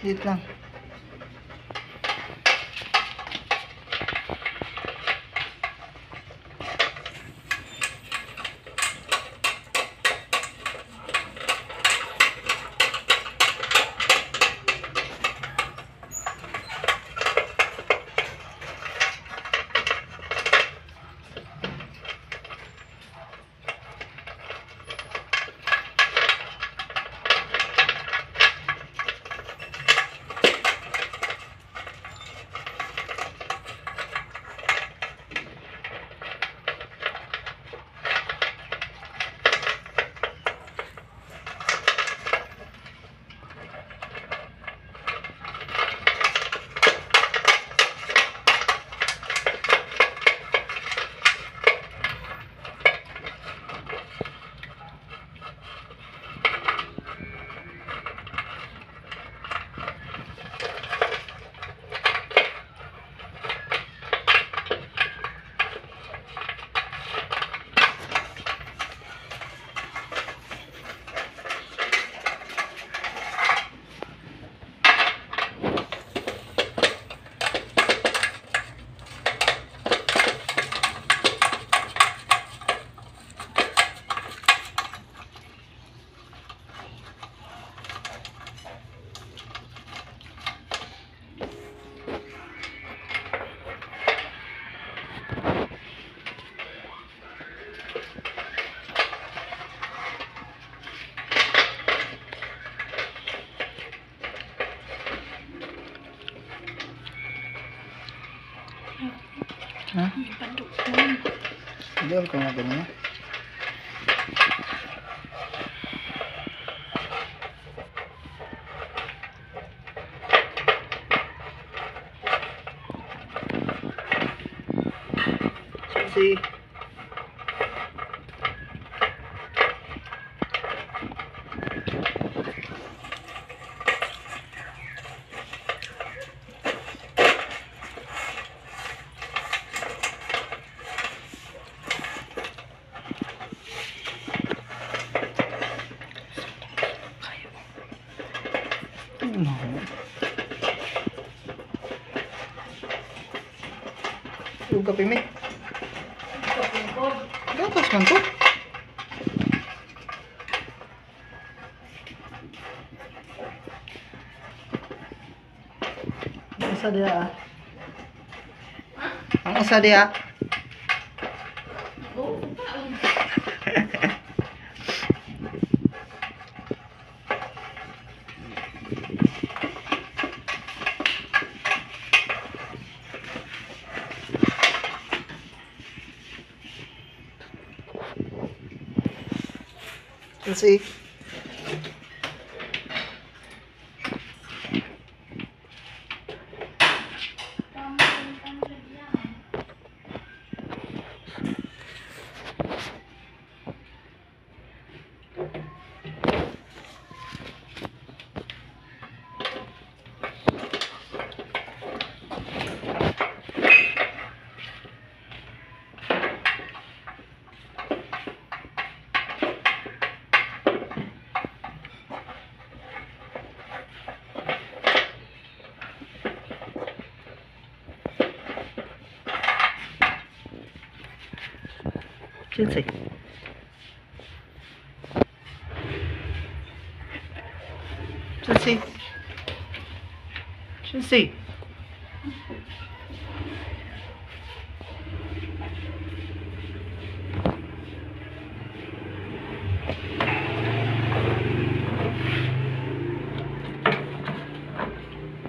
队长 Ha? Padukton. Diyan ko na ganyan. See? No. Yung kape, me. Gatas man to. Isa dia ah. Ang dia. And see, Sensei. Sensei. Sensei.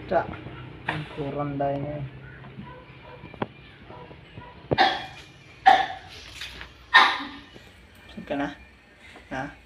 Tak. Kurang dah ini. Saan ka na? Ha?